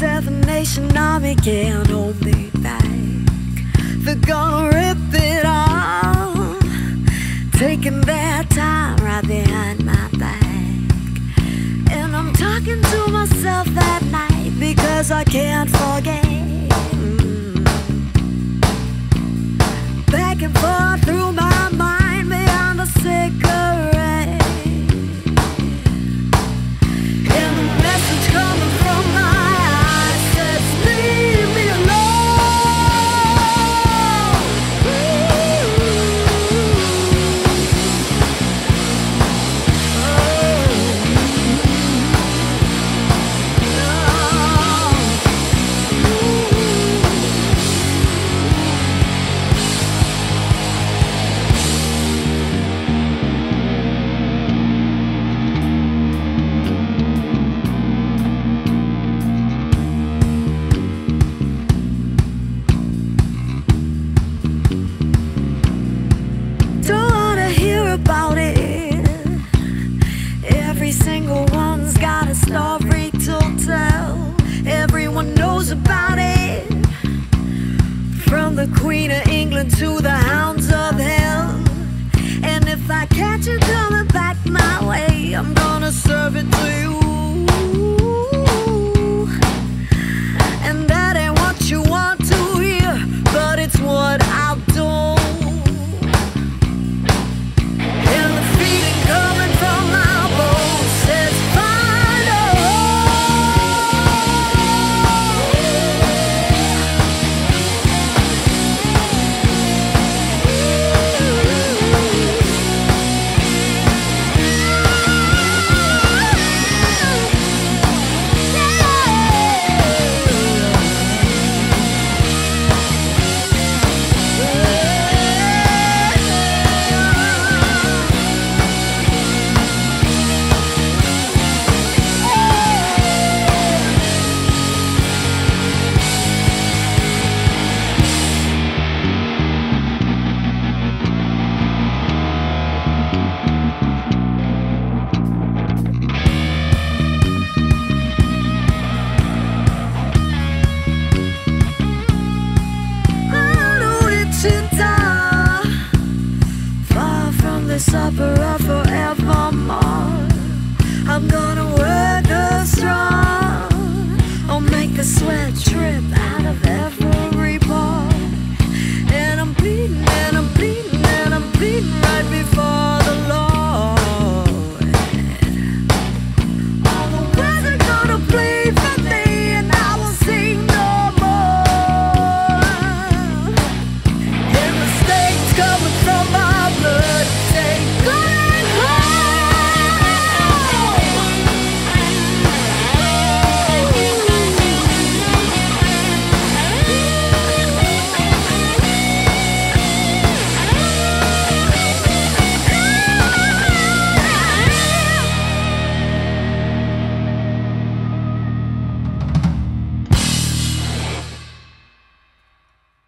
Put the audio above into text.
Seven Nation Army can't hold me back. They're gonna rip it off, taking their time right behind my back. And I'm talking to myself that night because I can't to the hounds of hell. And if I catch you coming back my way, I'm gonna serve it